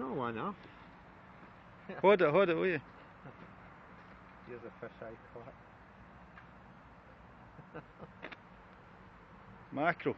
no one off. hold it, hold it, will you? Here's a fish I caught. Mackerel.